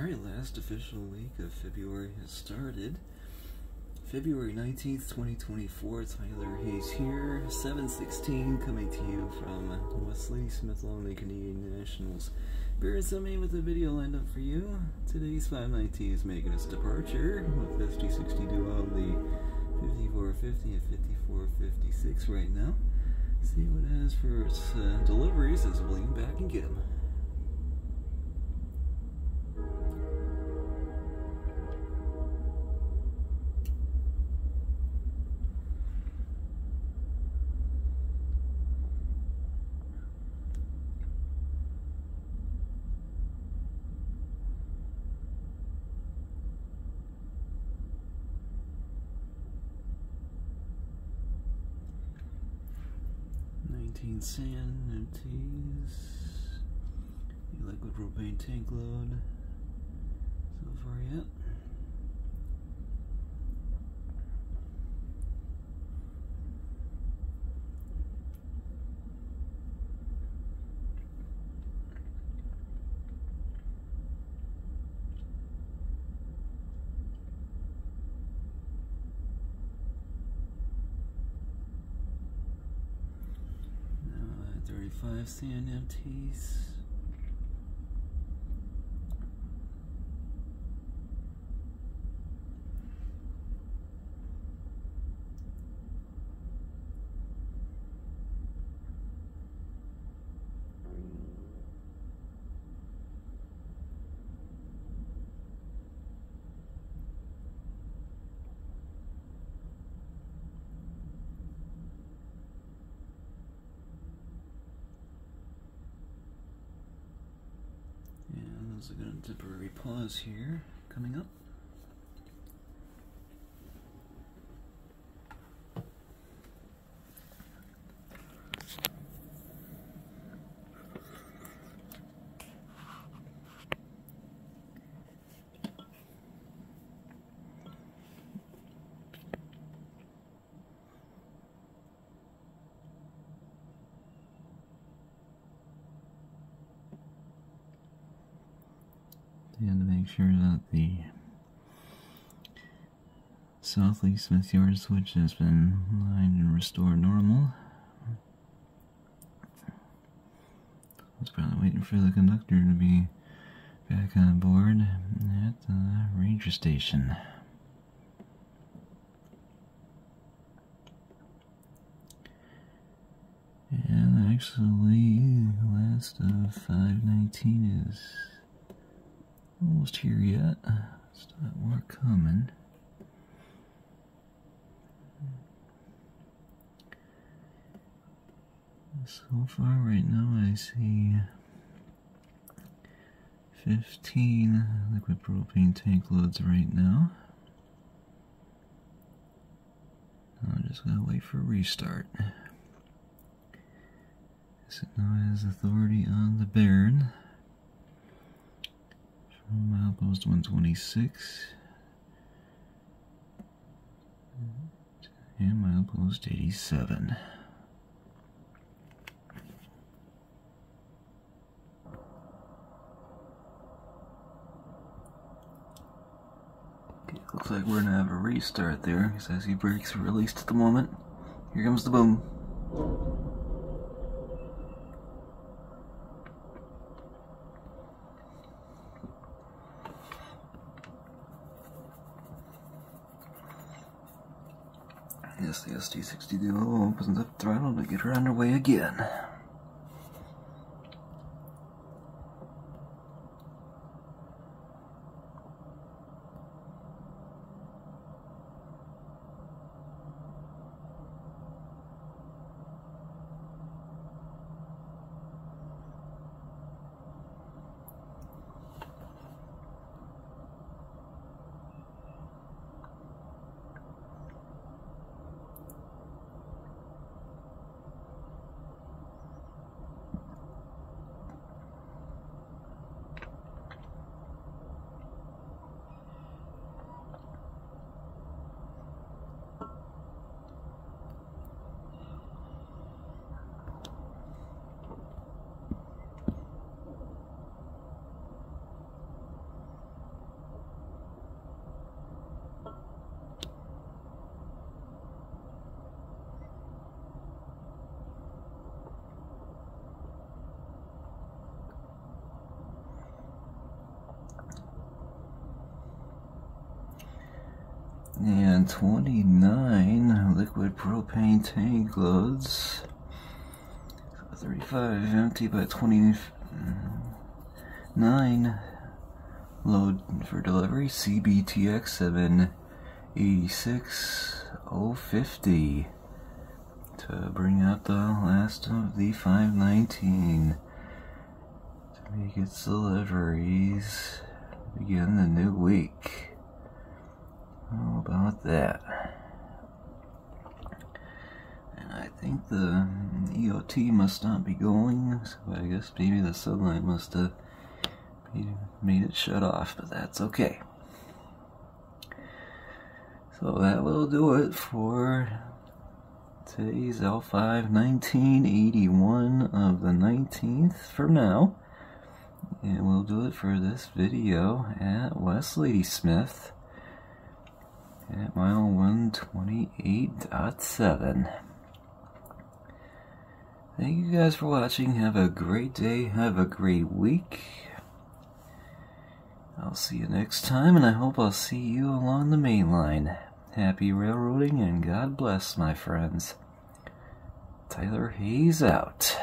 Alright, last official week of February has started. February 19th, 2024, Tyler Hayes here, 716, coming to you from West Smith the Canadian Nationals. And Summit with a video lined up for you. Today's 519 is making its departure with SD60 duo the 5450 and 5456 right now. See what it has for its uh, deliveries as we'll lean back and get them. Nineteen sand, empties. Liquid propane tank load. So far yet. Now at 35 sand And there's a temporary pause here coming up. And to make sure that the South Ladysmith Yard switch has been lined and restored normal. I was probably waiting for the conductor to be back on board at the ranger station. And actually, the last of 519 is almost here yet. Still got more coming. So far, right now, I see 15 liquid propane tank loads right now. I'm just gonna wait for a restart. So now has authority on the Barron. Milepost 126 and milepost 87. Okay, looks like we're gonna have a restart there. He says he are released at the moment. Here comes the boom. The SD60 Duo opens up throttle to get her underway again. And 29 liquid propane tank loads. 35 empty by 29 load for delivery CBTX 786050 to bring out the last of the 519 to make its deliveries begin the new week. How about that? And I think the EOT must not be going, so I guess maybe the sunlight must have made it shut off, but that's okay. So that will do it for today's L5 1981 of the 19th for now. And we'll do it for this video at West Ladysmith at mile 128.7. Thank you guys for watching. Have a great day. Have a great week. I'll see you next time, and I hope I'll see you along the main line. Happy railroading, and God bless, my friends. Tyler Hayes out.